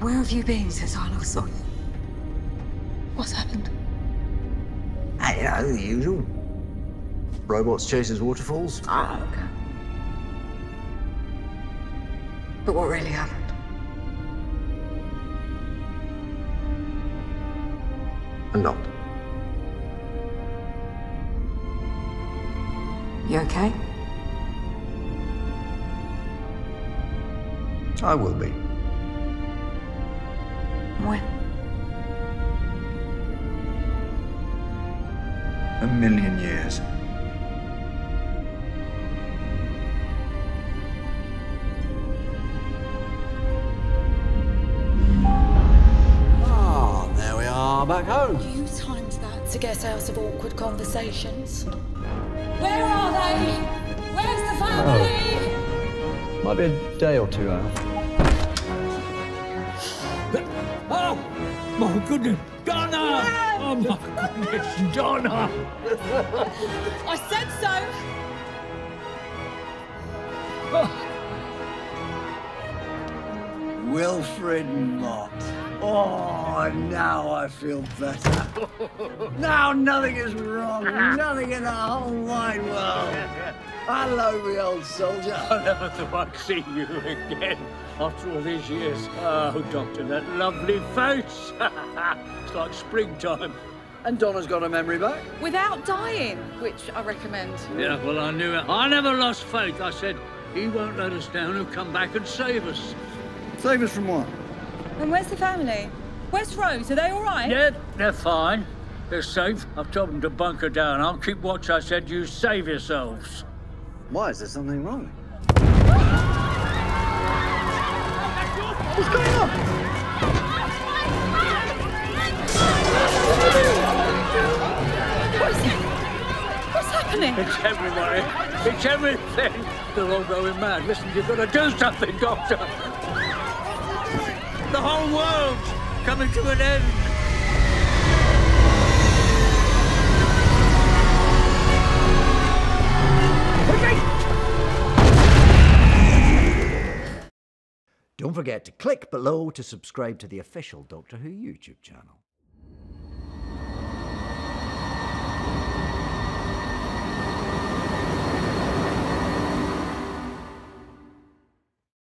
Where have you been since I last saw you? What's happened? Ah, you know, the usual. Robots chases waterfalls. Ah, okay. But what really happened? A lot. You okay? I will be. When? A million years. Ah, there we are, back home. You timed that to get out of awkward conversations. Where are they? Where's the family? Might be a day or two out. Oh, my goodness, Donna! Oh, my goodness, Donna! I said so. Oh. Wilfred Mott. Oh, now I feel better. now nothing is wrong. Nothing in the whole wide world. Hello, me old soldier. I never thought I'd see you again after all these years. Oh, Doctor, that lovely face. it's like springtime. And Donna's got her memory back. Without dying, which I recommend. Yeah, well, I knew it. I never lost faith. I said, he won't let us down. He'll come back and save us. Save us from what? And where's the family? Where's Rose? Are they all right? Yeah, they're fine. They're safe. I've told them to bunker down. I'll keep watch. I said, you save yourselves. Why? Is there something wrong? What's going on? What is? What's happening? It's everybody. It's everything. They're all going mad. Listen, you've got to do something, Doctor. The whole world's coming to an end. Don't forget to click below to subscribe to the official Doctor Who YouTube channel.